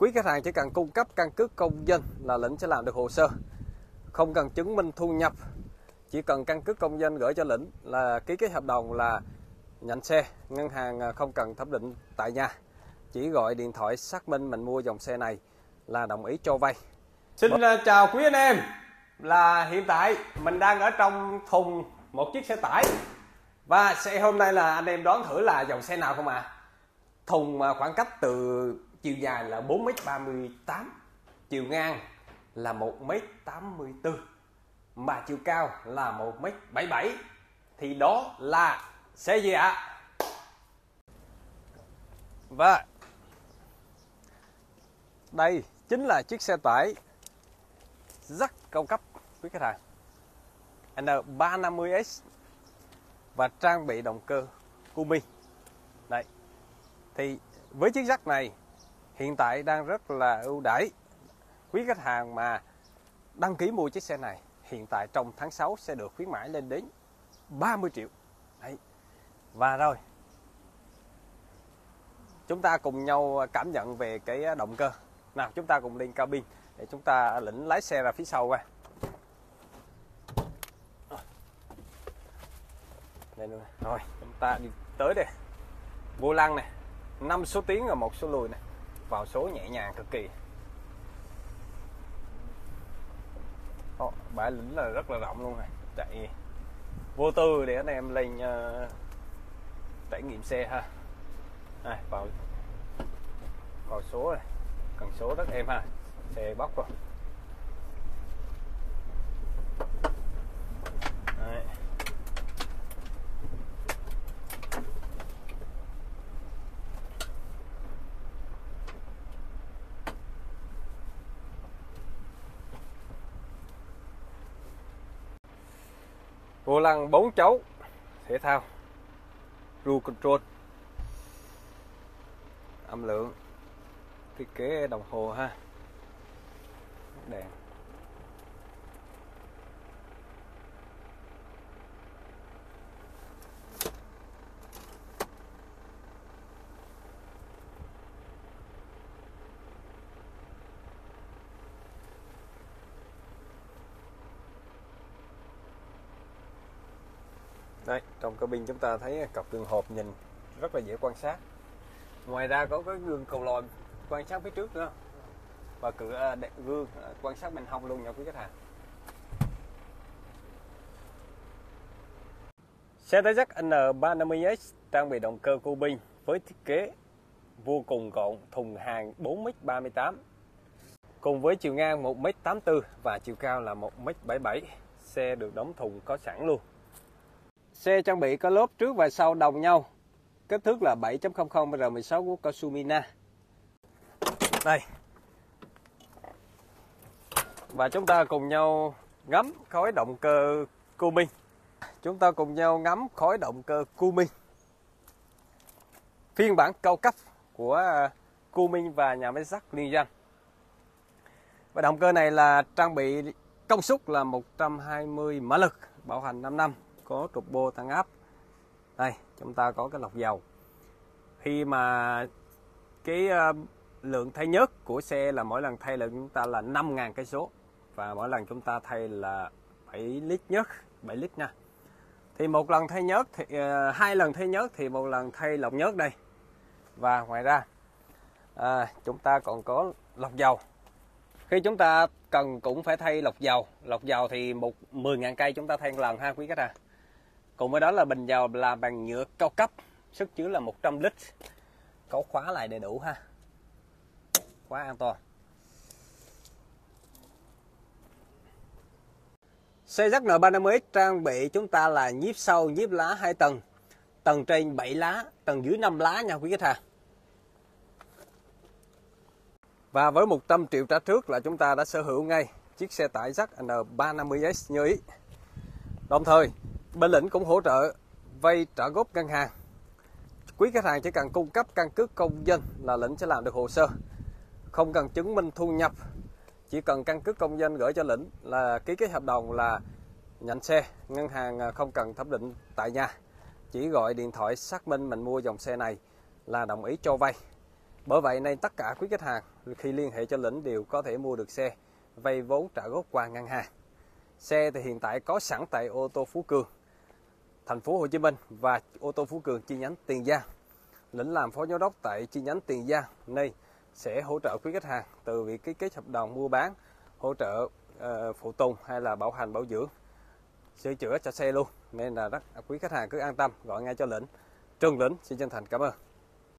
quý khách hàng chỉ cần cung cấp căn cước công dân là lĩnh sẽ làm được hồ sơ. Không cần chứng minh thu nhập, chỉ cần căn cước công dân gửi cho lĩnh là ký cái hợp đồng là nhận xe. Ngân hàng à, không cần thẩm định tại nhà, chỉ gọi điện thoại xác minh mình mua dòng xe này là đồng ý cho vay. Xin à, chào quý anh em. Là hiện tại mình đang ở trong thùng một chiếc xe tải. Và xe hôm nay là anh em đoán thử là dòng xe nào không ạ? À? thùng khoảng cách từ chiều dài là 4m38 chiều ngang là 1m84 mà chiều cao là 1m77 thì đó là xe gì ạ à? và đây chính là chiếc xe tải rất cao cấp, quý khách hàng. N350S và trang bị động cơ Kumi. Đây. Thì với chiếc rắc này hiện tại đang rất là ưu đãi. Quý khách hàng mà đăng ký mua chiếc xe này, hiện tại trong tháng 6 sẽ được khuyến mãi lên đến 30 triệu. Đấy. và rồi, chúng ta cùng nhau cảm nhận về cái động cơ. Nào, chúng ta cùng lên cabin để chúng ta lĩnh lái xe ra phía sau qua. Đây luôn. Rồi, chúng ta đi tới đây. Vô lăng này, năm số tiến và một số lùi này vào số nhẹ nhàng cực kỳ. Ồ, bãi lĩnh là rất là rộng luôn này. Chạy vô tư để anh em lên uh, trải nghiệm xe ha. Này vào vào số này. Cần số rất em ha. Xe bóc rồi Đấy vô lăng 4 chấu thể thao. Cruise control. Âm lượng. Thiết kế đồng hồ ha. Đèn. Đây, trong cabin chúng ta thấy cặp gương hộp nhìn rất là dễ quan sát. Ngoài ra có cái gương cầu lòi quan sát phía trước nữa. Và cửa à, gương à, quan sát bên hông luôn nha quý khách hàng. Xe tải giác N350S trang bị động cơ cô binh với thiết kế vô cùng gọn thùng hàng 4m38 cùng với chiều ngang 1m84 và chiều cao là 1m77 xe được đóng thùng có sẵn luôn Xe trang bị có lốp trước và sau đồng nhau. Kích thước là 7.00 R16 của Kasumina. Đây. Và chúng ta cùng nhau ngắm khói động cơ Cummins. Chúng ta cùng nhau ngắm khói động cơ Cummins. Phiên bản cao cấp của Cummins và nhà máy sắt liên danh. Và động cơ này là trang bị công suất là 120 mã lực, bảo hành 5 năm có trục bô tăng áp. Đây chúng ta có cái lọc dầu. Khi mà cái ờ, lượng thay nhớt của xe là mỗi lần thay là chúng ta là 5.000 cây số và mỗi lần chúng ta thay là 7 lít nhớt 7 lít nha. Thì một lần thay nhớt thì uh, hai lần thay nhớt thì một lần thay lọc nhớt đây. Và ngoài ra à, chúng ta còn có lọc dầu. Khi chúng ta cần cũng phải thay lọc dầu. Lọc dầu thì một 10.000 cây chúng ta thay một lần ha quý khách à. Cùng với đó là bình dầu là bằng nhựa cao cấp, sức chứa là 100 lít. Có khóa lại đầy đủ ha. Khóa an toàn. Xe dắt N350 trang bị chúng ta là nhíp sâu, nhíp lá 2 tầng. Tầng trên 7 lá, tầng dưới 5 lá nha quý khách hàng. Và với 100 triệu trả trước là chúng ta đã sở hữu ngay chiếc xe tải dắt N350S như ý. Đồng thời, Bên lĩnh cũng hỗ trợ vay trả góp ngân hàng. Quý khách hàng chỉ cần cung cấp căn cước công dân là lĩnh sẽ làm được hồ sơ. Không cần chứng minh thu nhập, chỉ cần căn cước công dân gửi cho lĩnh là ký cái hợp đồng là nhận xe, ngân hàng à, không cần thẩm định tại nhà. Chỉ gọi điện thoại xác minh mình mua dòng xe này là đồng ý cho vay. Bởi vậy nên tất cả quý khách hàng khi liên hệ cho lĩnh đều có thể mua được xe vay vốn trả góp qua ngân hàng. Xe thì hiện tại có sẵn tại ô tô Phú Cường, thành phố Hồ Chí Minh và ô tô Phú Cường chi nhánh Tiền Giang. Lĩnh làm phó giám đốc tại chi nhánh Tiền Giang, nay sẽ hỗ trợ quý khách hàng từ việc ký kết hợp đồng mua bán, hỗ trợ uh, phụ tùng hay là bảo hành bảo dưỡng, sửa chữa cho xe luôn. Nên là rất quý khách hàng cứ an tâm gọi ngay cho lĩnh. Trương Lĩnh xin chân thành cảm ơn.